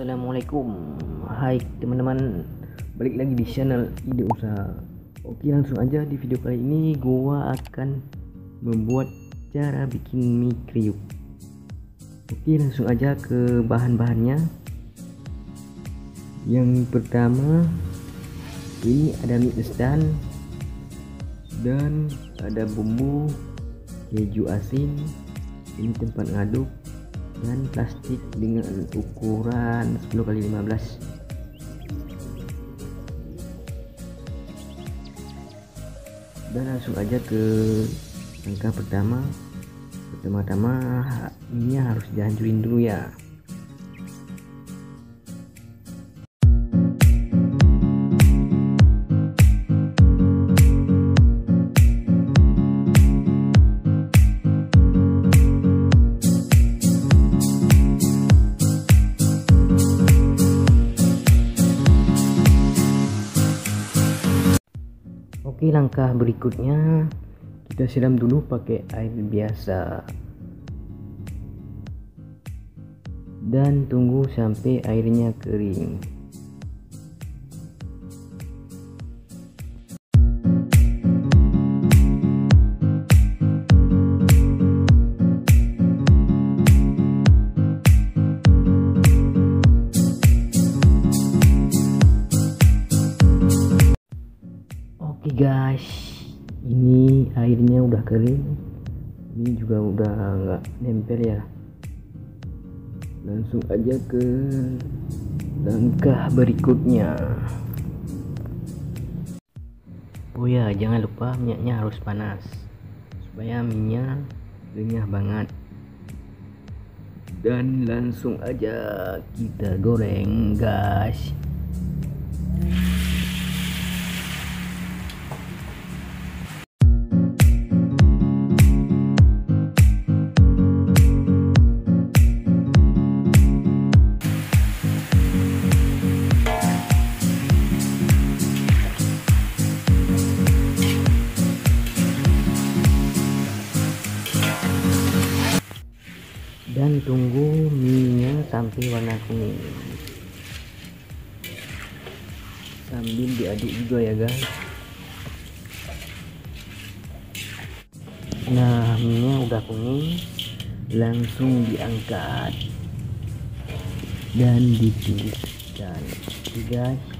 Assalamualaikum. Hai teman-teman. Balik lagi di channel Ide Usaha. Oke langsung aja di video kali ini Gua akan membuat cara bikin mie kriuk. Oke langsung aja ke bahan-bahannya. Yang pertama Ini ada mie instan Dan ada bumbu Keju asin. Ini tempat ngaduk dan plastik dengan ukuran 10 kali 15 dan langsung aja ke langkah pertama. Pertama-tama ini harus dihancurin dulu ya Oke langkah berikutnya kita siram dulu pakai air biasa. Dan tunggu sampai airnya kering guys, ini airnya udah kering. Ini juga udah nggak nempel ya. Langsung aja ke langkah berikutnya. Oh ya, jangan lupa minyaknya harus panas supaya minyak renyah banget. Dan langsung aja kita goreng, guys. Dan tunggu minyak sampai warna kuning. Sambil diaduk juga ya guys. Nah minyak udah kuning langsung diangkat dan dituliskan. Oke guys